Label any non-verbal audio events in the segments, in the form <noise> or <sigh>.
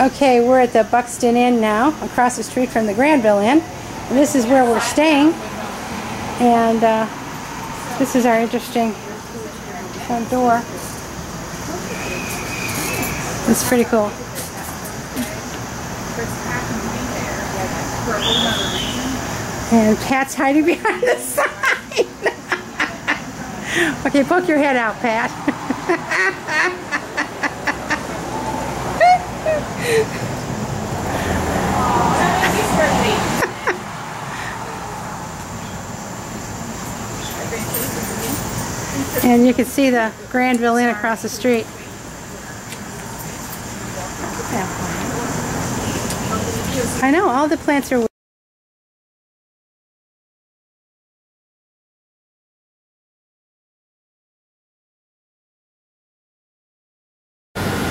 Okay, we're at the Buxton Inn now, across the street from the Granville Inn. And this is where we're staying. And uh, this is our interesting front door. It's pretty cool. And Pat's hiding <laughs> behind the sign. <laughs> okay, poke your head out, Pat. <laughs> <laughs> and you can see the Granville Inn across the street. I know, all the plants are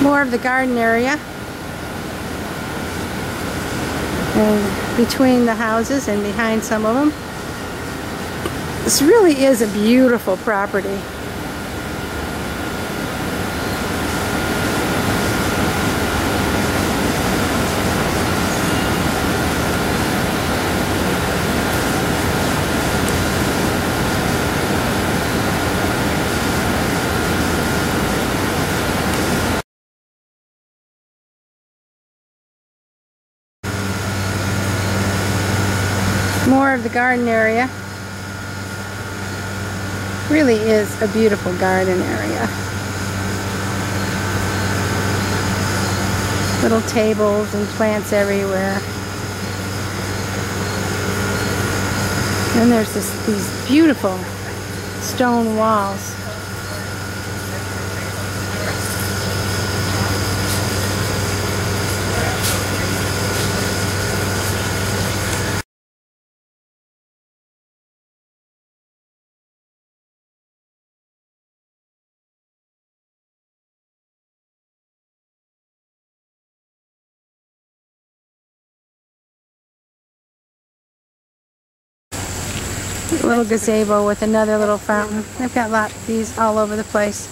more of the garden area and between the houses and behind some of them. This really is a beautiful property. More of the garden area. Really is a beautiful garden area. Little tables and plants everywhere. And there's this, these beautiful stone walls. Little gazebo with another little fountain. They've got lots of these all over the place.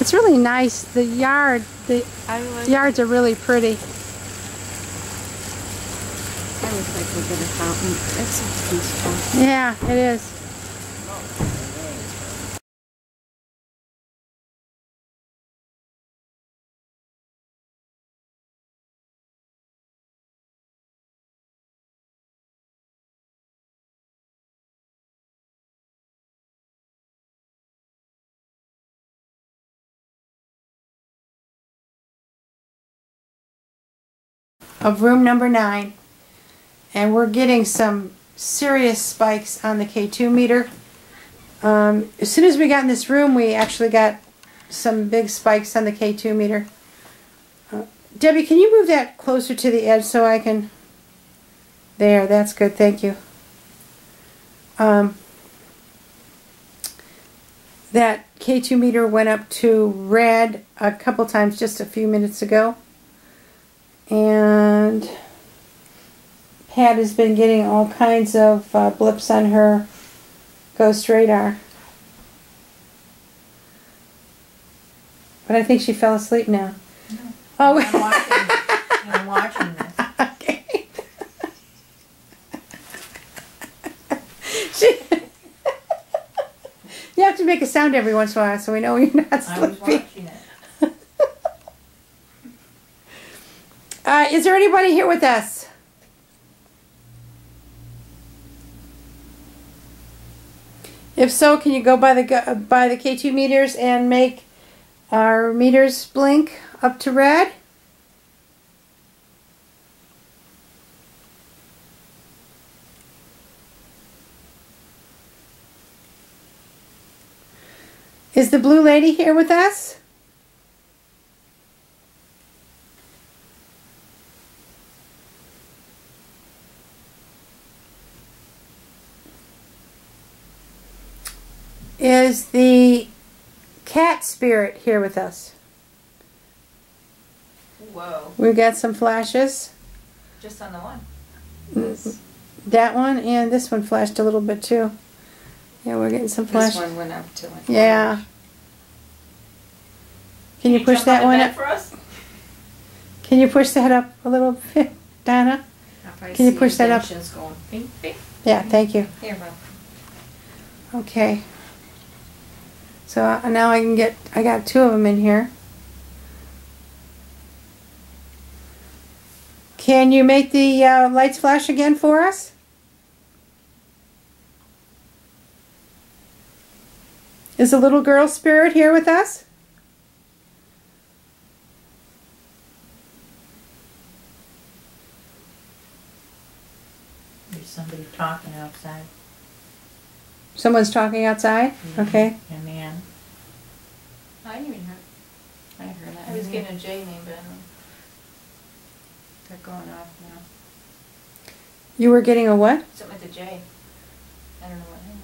It's really nice. The yard, the yards are really pretty. I would like a fountain. That's so peaceful. Yeah, it is. Of room number nine. And we're getting some serious spikes on the K2 meter. Um, as soon as we got in this room, we actually got some big spikes on the K2 meter. Uh, Debbie, can you move that closer to the edge so I can... There, that's good, thank you. Um, that K2 meter went up to red a couple times just a few minutes ago. And Pat has been getting all kinds of uh, blips on her ghost radar. But I think she fell asleep now. No. Oh, I'm watching, <laughs> I'm watching this. okay. she, <laughs> you have to make a sound every once in a while so we know you're not I was sleeping. watching it. Uh, is there anybody here with us? If so, can you go by the by the K2 meters and make our meters blink up to red? Is the blue lady here with us? Is the cat spirit here with us? Whoa. We've got some flashes. Just on the one. That one and this one flashed a little bit too. Yeah, we're getting some flash. This one went up to it. Yeah. Can you push that on one up? for us? Can you push that up a little bit, <laughs> Donna? Can you push that up? Going, bing, bing. Yeah, thank you. Here, Bob. Okay. So uh, now I can get, I got two of them in here. Can you make the uh, lights flash again for us? Is the little girl spirit here with us? There's somebody talking outside. Someone's talking outside? Mm-hmm. Okay. And then I didn't even hear. I heard that. I was mm-hmm. getting a J name, but I don't know. They're going off now. You were getting a what? Something with a J. I don't know what. happened.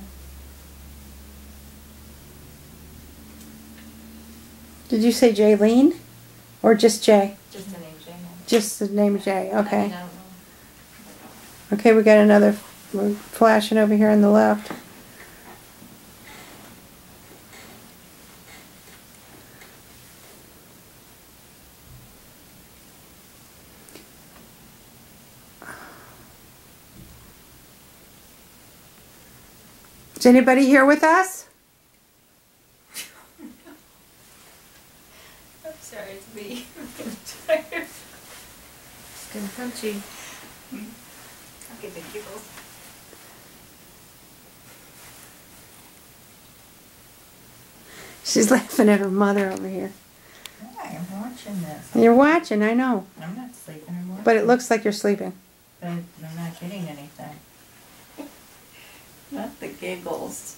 Did you say Jaylene? Or just Jay? Just the name J. Just the name Jay, I mean, okay. I don't know. Okay, we got another we're flashing over here on the left. Anybody here with us? I'm sorry, it's me. I'm tired. It's getting punchy. I'll get the giggles. She's <laughs> laughing at her mother over here. I am watching this. You're watching, I know. I'm not sleeping. I'm watching. But it looks like you're sleeping. But I'm not getting anything. Not the giggles.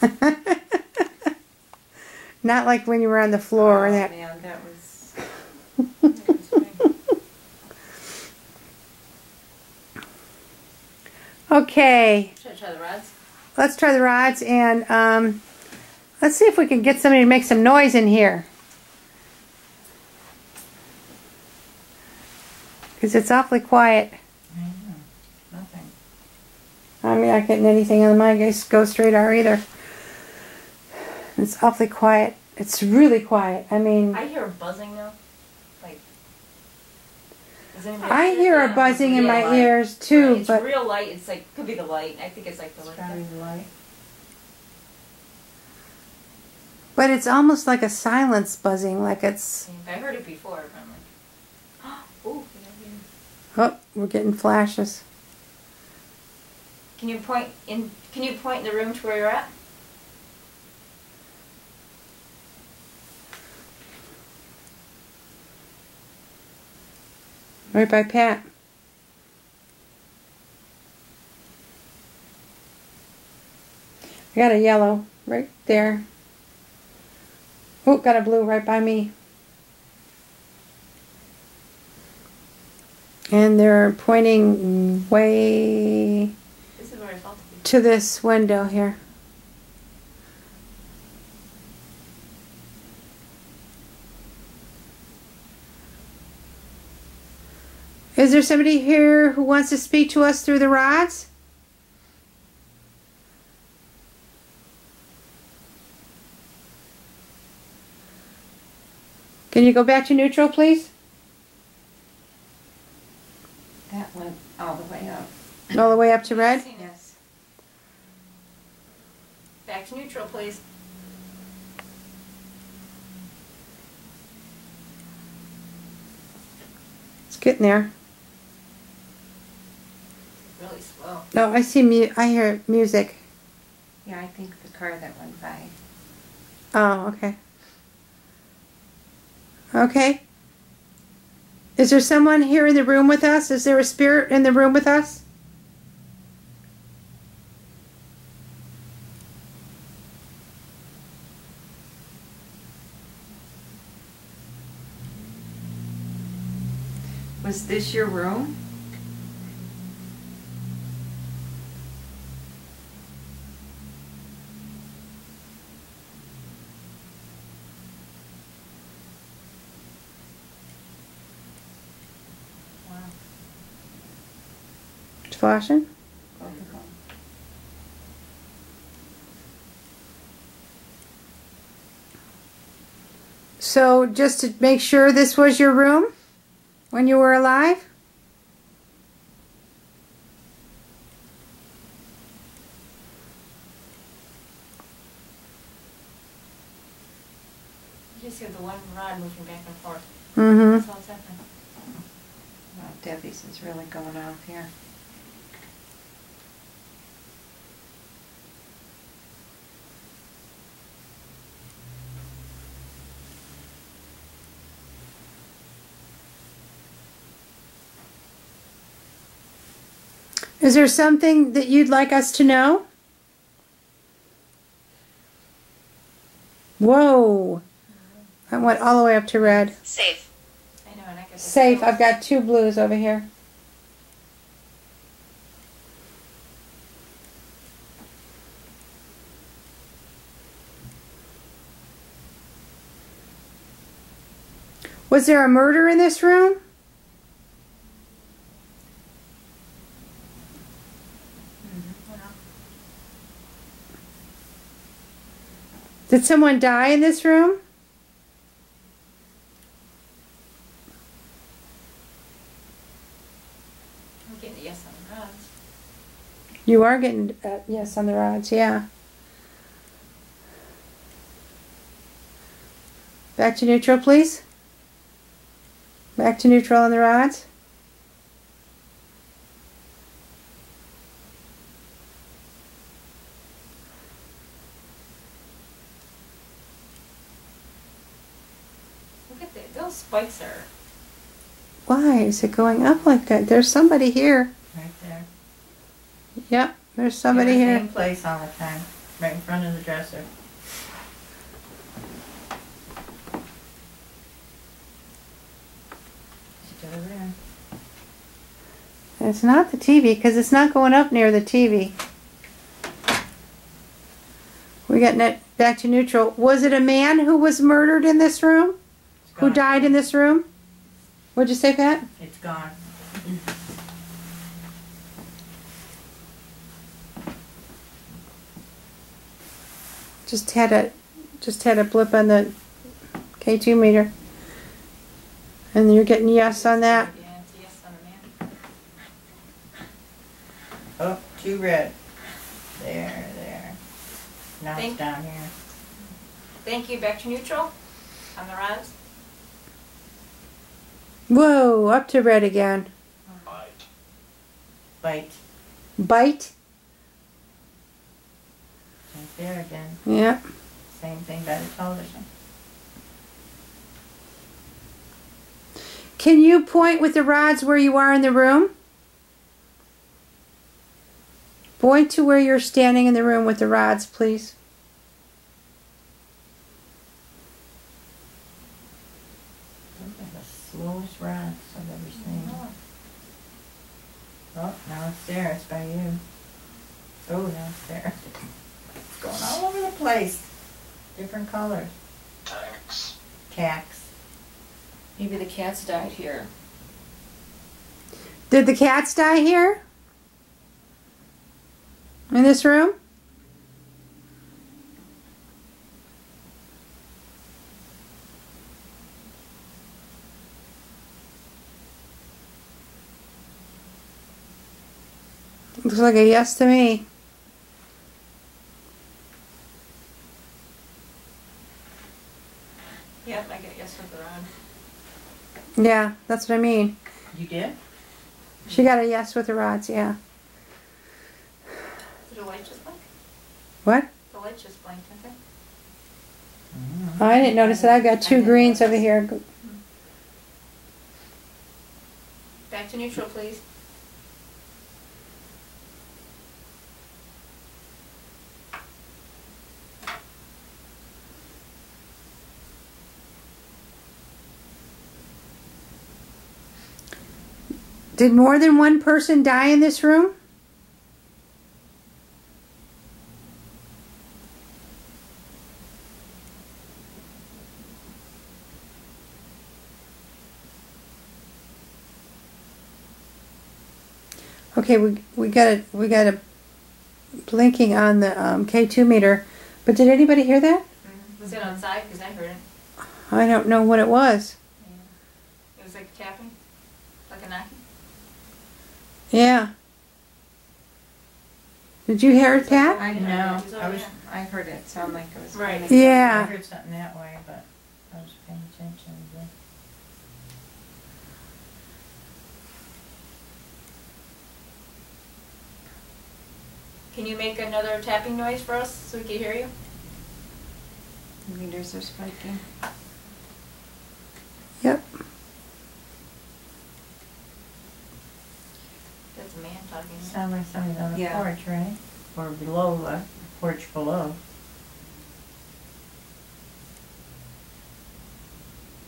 <laughs> Not like when you were on the floor or oh, that. man, that was. that was. <laughs> Okay, Should I try the rods? let's try the rods and um, let's see if we can get somebody to make some noise in here. Because it's awfully quiet. I know. Nothing. Not getting anything on my ghost radar either. It's awfully quiet. It's really quiet. I mean, I hear a buzzing now. Like. I hear a buzzing in my light. ears too, Right, It's but real light. It's like could be the light. I think it's like the It's light. probably the light. but it's almost like a silence buzzing, like it's I heard it before, but I'm like, <gasps> oh, oh, we're getting flashes. Can you point in? Can you point in the room to where you're at? Right by Pat. I got a yellow right there. Oh, got a blue right by me. And they're pointing way This is where I felt to this window here. Is there somebody here who wants to speak to us through the rods? Can you go back to neutral, please? That went all the way up. All the way up to red? Yes. Back to neutral, please. It's getting there. Really slow. No, I see mu- I hear music. Yeah, I think the car that went by. Oh, okay. Okay. Is there someone here in the room with us? Is there a spirit in the room with us? Was this your room? Wow. Flashing. So just to make sure this was your room? When you were alive? You just hear the one rod moving back and forth. Mm-hmm. That's all that's happening. Wow, Debbie's is really going off here. Is there something that you'd like us to know? Whoa. I went all the way up to red. Safe. I know, and I Safe. I've got two blues over here. Was there a murder in this room? Did someone die in this room? I'm getting yes on the rods. You are getting uh, yes on the rods, yeah. Back to neutral, please. Back to neutral on the rods. Look at the, those spikes are, Why is it going up like that? There's somebody here. Right there. Yep, there's somebody In the here. Same place all the time, right in front of the dresser. She's over there. It's not the TV because it's not going up near the TV. We got net back to neutral. Was it a man who was murdered in this room? It's Who died in this room? What'd you say, Pat? It's gone. Just had a just had a blip on the K2 meter. And you're getting yes on that. yeah, it's yes on the man. Oh, two red. There, there. Now Thank- it's down here. Thank you, back to neutral on the rods. Whoa, up to red again. Bite. Bite? Right there again. Yeah. Same thing by the television. Can you point with the rods where you are in the room? Point to where you're standing in the room with the rods, please. Those are the slowest rods I've ever oh, seen. Oh, now it's there. It's by you. Oh, now it's there. <laughs> It's going all over the place. Different colors. Tacks. Maybe the cats died here. Did the cats die here? In this room? Looks like a yes to me. Yep, I get yes with the rod. Yeah, that's what I mean. You did? She got a yes with the rods, yeah. Did the light just blink? What? The light just blinked, I think. Mm-hmm. Oh, I didn't notice that. I've got two greens over here. Back to neutral, please. Did more than one person die in this room? Okay, we we got a we got a blinking on the um, K2 meter, but did anybody hear that? Was it outside? Because I heard it. I don't know what it was. It was like tapping. Yeah. Did you hear it, Pat? I know, I was. I heard it sound like it was. Right. coming. I Yeah. heard something that way, but I was paying attention. to- Can you make another tapping noise for us so we can hear you? The meters are spiking. Yep. That's a man talking. Sound like somebody's on the Yeah. porch, right? Or below the porch below.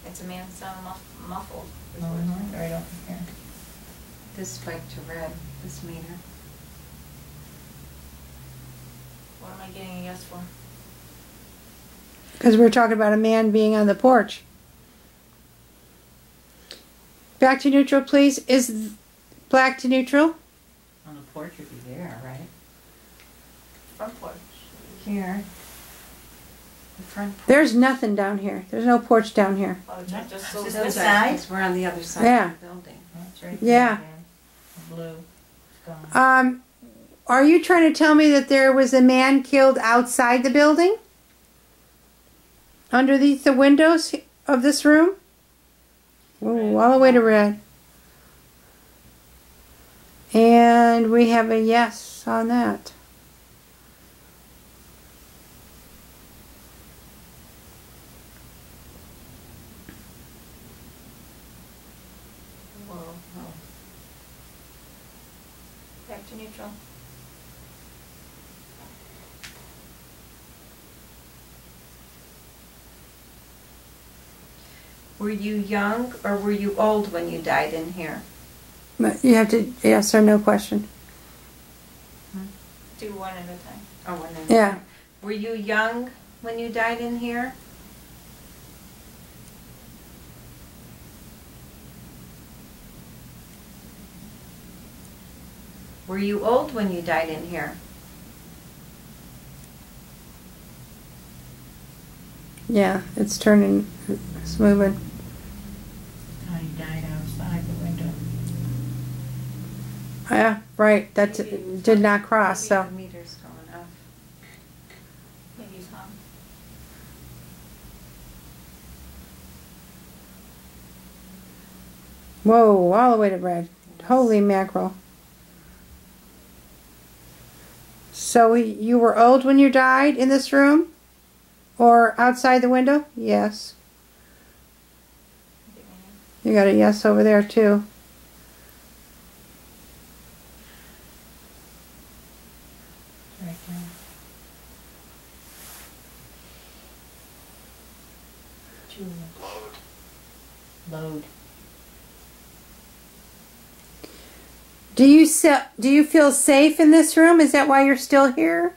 It's a man sound muff- muffled. is Oh, what it no, sounds. Right over here. This spiked to red, this meter. What am I getting a yes for? Because we were talking about a man being on the porch. Back to neutral, please. Is black to neutral? On the porch would be there, right? Front porch. Here. The front. porch. There's nothing down here. There's no porch down here. Oh, it's just it's those just the side. side? We're on the other side Yeah. of the building. That's right. Yeah. there, blue. Gone. Um, are you trying to tell me that there was a man killed outside the building? Underneath the windows of this room? Ooh, all the way to red. And we have a yes on that. Back to neutral. Were you young or were you old when you died in here? But you have to yes or no question. Hmm. Do one at a time. Oh, when I- Yeah. Were you young when you died in here? Were you old when you died in here? Yeah, it's turning, it's moving. Oh, he died outside the window. Oh, yeah, right. That did not cross, so. The meter's going up. Maybe he's. Whoa, all the way to red. Holy mackerel. So you were old when you died in this room? Or outside the window? Yes. You got a yes over there too. Right there. Two. Load. Do you se- do you feel safe in this room? Is that why you're still here?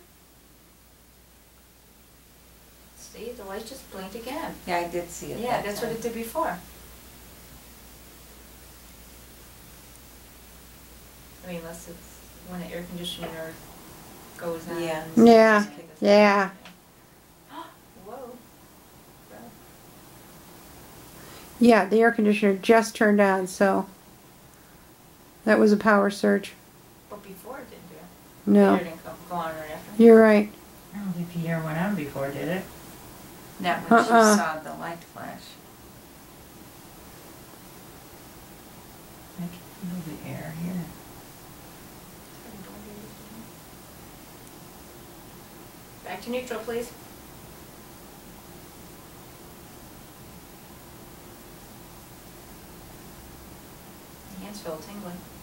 See, the light just blinked again. Yeah, I did see it. Yeah, that that's what it did before. I mean, unless it's when the air conditioner goes on. Yeah. Yeah, yeah. <gasps> Whoa. Yeah, the air conditioner just turned on, so that was a power surge. But before it didn't do. No, Later didn't go, go on right after. you're right. I don't think Peter went on before, did it? Not when she Uh-uh. saw the light flash. I can feel the air here. Back to neutral, please. Hands feel tingly, but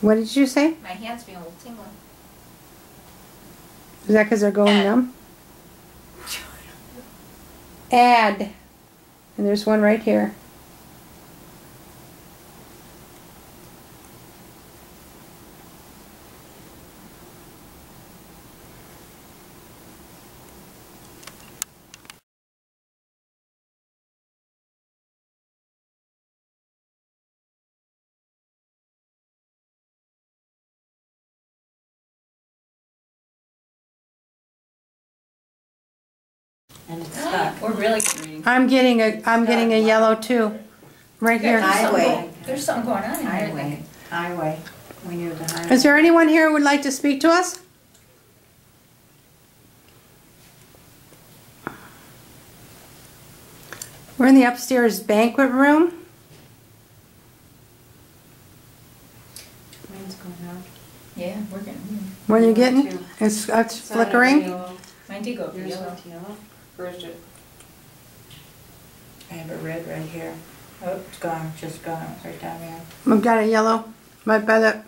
What did you say? my hands feel a little tingling. Is that because they're going numb? Add. And there's one right here. And it's stuck. We're really green. I'm getting a I'm getting a yellow too. Right here. There's something Highway. go- There's something going on in here. Highway. Highway, we knew the highway. Is there anyone here who would like to speak to us? We're in the upstairs banquet room. Wind's going out. Yeah, we're getting, What are you getting? It's, it's It's flickering. yellow. mine did go Yours yellow. went yellow? Where's it? I have a red right here. Oh, it's gone, just gone, right down there. I've got a yellow, right by the,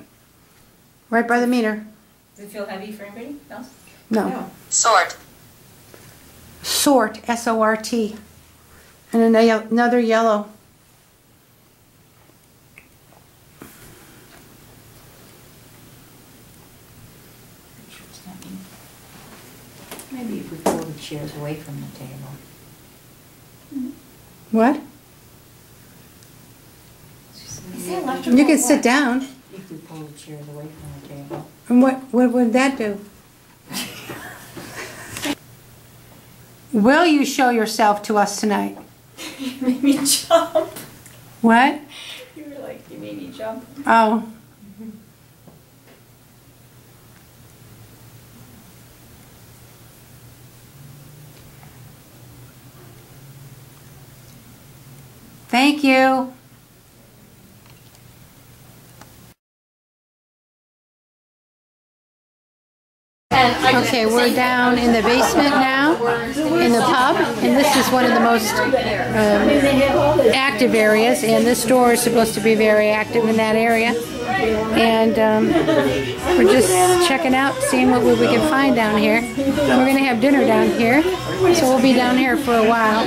right by the meter. Does it feel heavy for anybody else? No. Sort. Sort, S-O-R-T. And ano- another yellow. Sure it's not me. Maybe if we pull the chairs away from the table. What? it? You can or sit down. If we pull the chairs away from the table. And what, what would that do? Will you show yourself to us tonight? <laughs> You made me jump. What? You were like, you made me jump. Oh. Thank you. Okay, we're down in the basement now, in the pub, and this is one of the most um, active areas, and this door is supposed to be very active in that area. And um, we're just checking out, seeing what we can find down here. We're gonna have dinner down here, so we'll be down here for a while.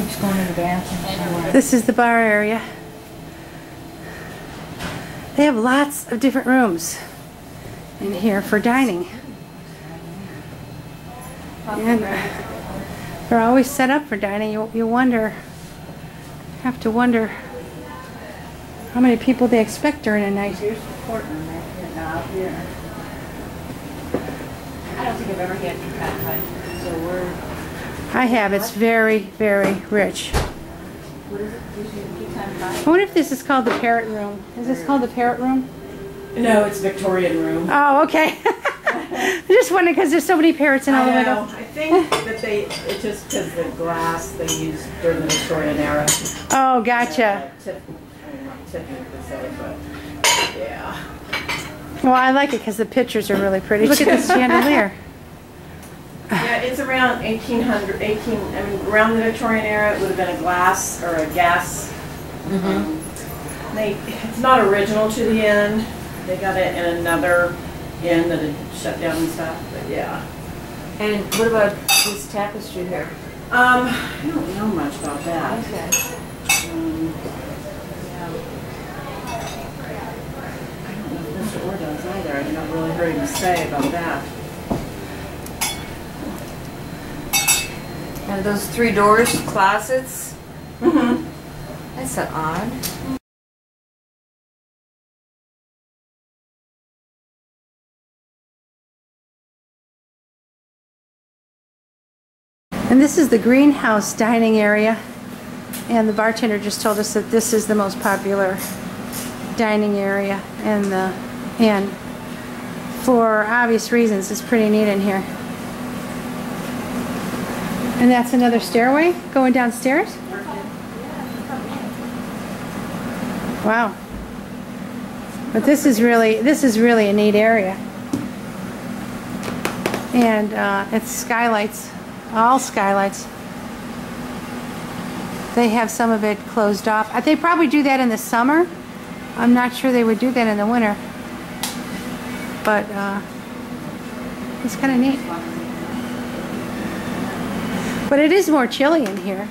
Who's going to the bathroom somewhere? This is the bar area. They have lots of different rooms in here for dining. And uh, they're always set up for dining. You, you wonder, have to wonder how many people they expect during a night. Here's the courtroom right here, now here. I don't think I've ever had pecan pie, so we're, I have. It's very, very rich. what is it, usually pecan pie? I wonder if this is called the parrot room. Is this called the parrot room? No, it's Victorian room. Oh, okay. <laughs> I'm just wondering because there's so many parrots in all the I know. windows. I think that they, it's just because the glass they used during the Victorian era. Oh, gotcha. Tip, I mean, not typical to say, but yeah. Well, I like it because the pictures are really pretty. Look at this chandelier. <laughs> Yeah, it's around 1800, 18, I mean, around the Victorian era, it would have been a glass or a gas. um, They, it's not original to the inn. They got it in another inn that had shut down and stuff, but yeah. And what about this tapestry here? Um, I don't know much about that. Okay. Um, yeah. I don't know if Mr. Orr does either. I haven't really heard him say about that. And those three doors, closets, Mm-hmm. that's so odd. And this is the greenhouse dining area. And the bartender just told us that this is the most popular dining area and the and for obvious reasons it's pretty neat in here. And that's another stairway going downstairs? Wow. But this is really this is really a neat area. And uh, it's skylights, all skylights. They have some of it closed off. Uh, They probably do that in the summer. I'm not sure they would do that in the winter. But uh, it's kind of neat. But it is more chilly in here.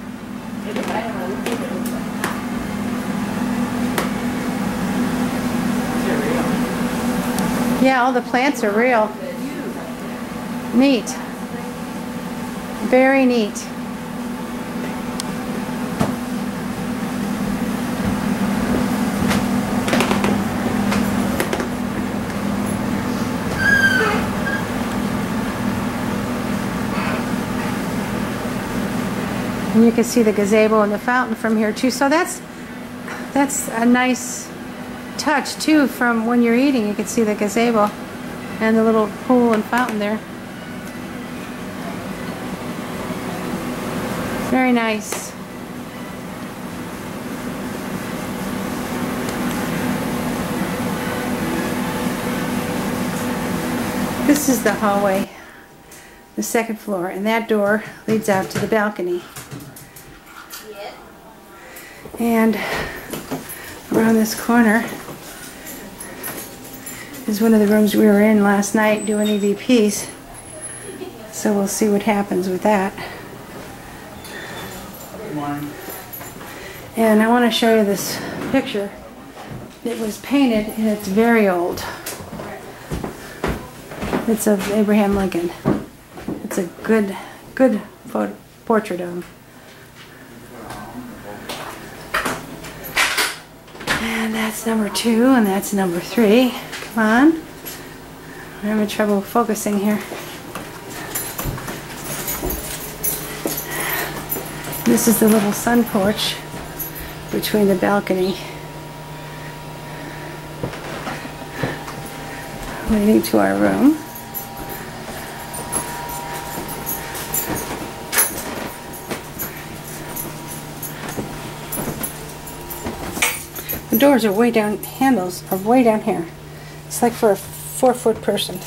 Yeah, all the plants are real. Neat. Very neat. Can see the gazebo and the fountain from here too. So that's that's a nice touch too from when you're eating. You can see the gazebo and the little pool and fountain there. Very nice. This is the hallway, the second floor, and that door leads out to the balcony. And around this corner is one of the rooms we were in last night doing EVPs. So we'll see what happens with that. And I want to show you this picture. It was painted and it's very old. It's of Abraham Lincoln. It's a good, good photo, portrait of him. And that's number two, and that's number three. Come on. I'm having trouble focusing here. This is the little sun porch between the balcony. Leading to our room. Doors are way down, handles are way down here. It's like for a four foot person.